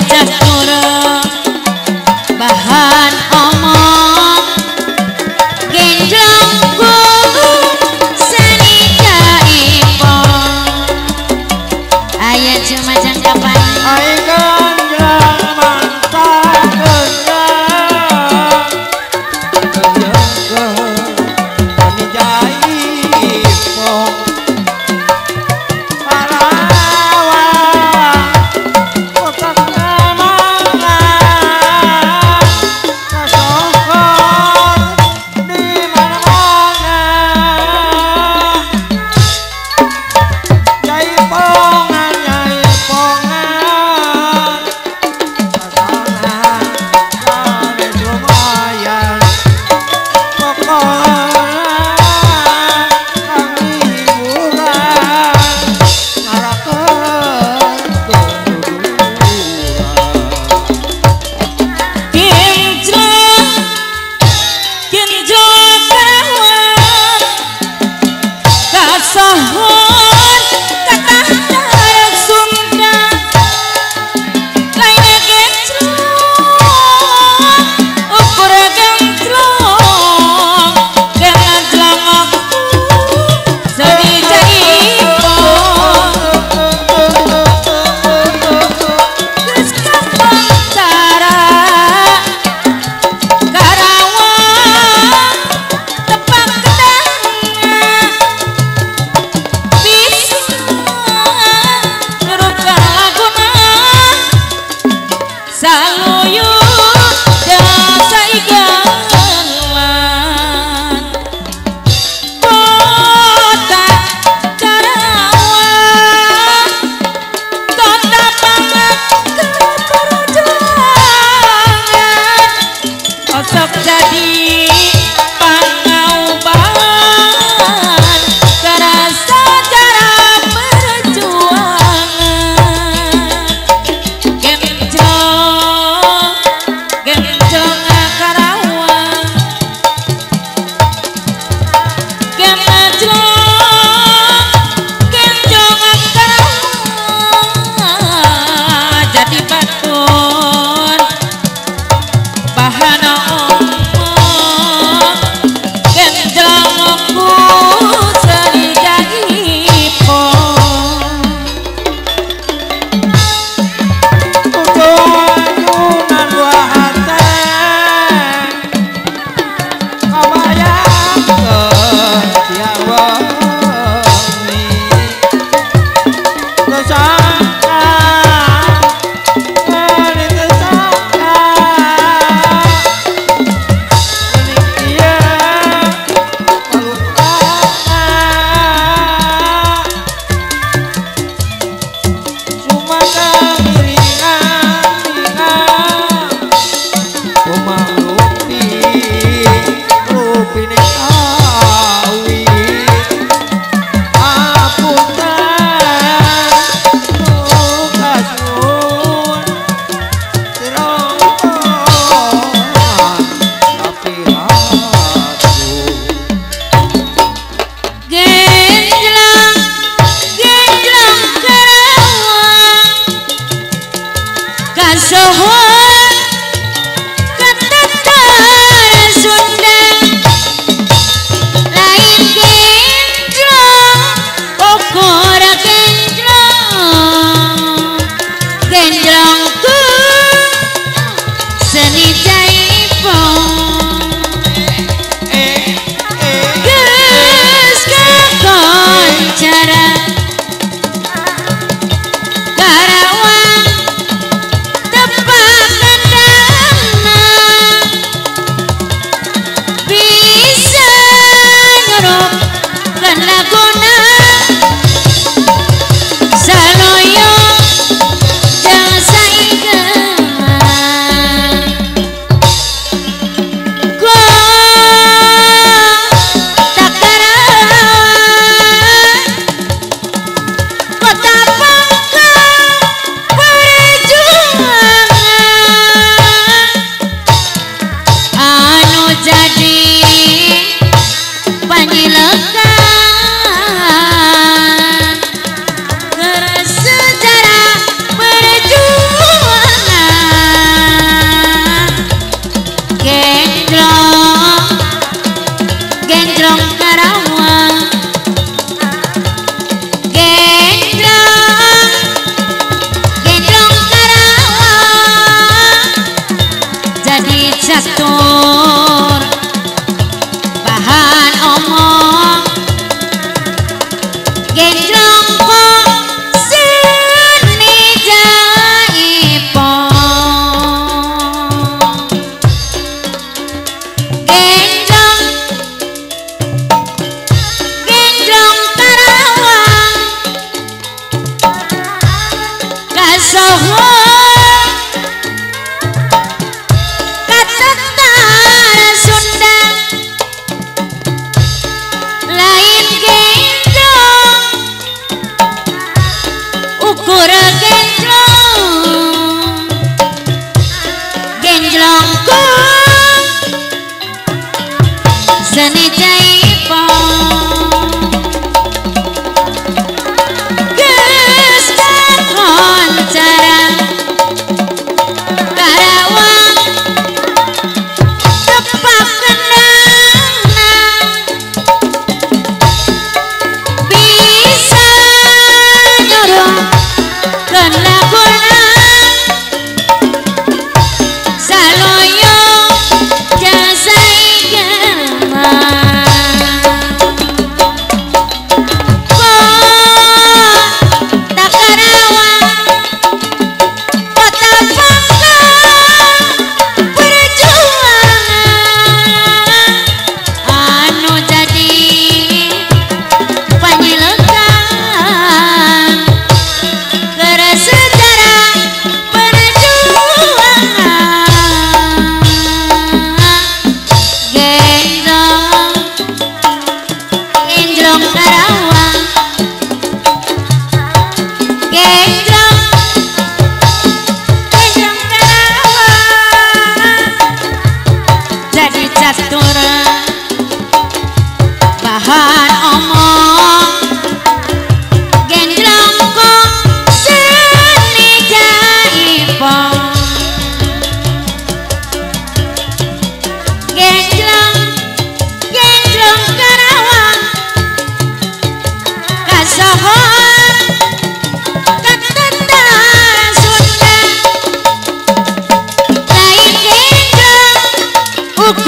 Pongan, jai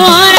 boy.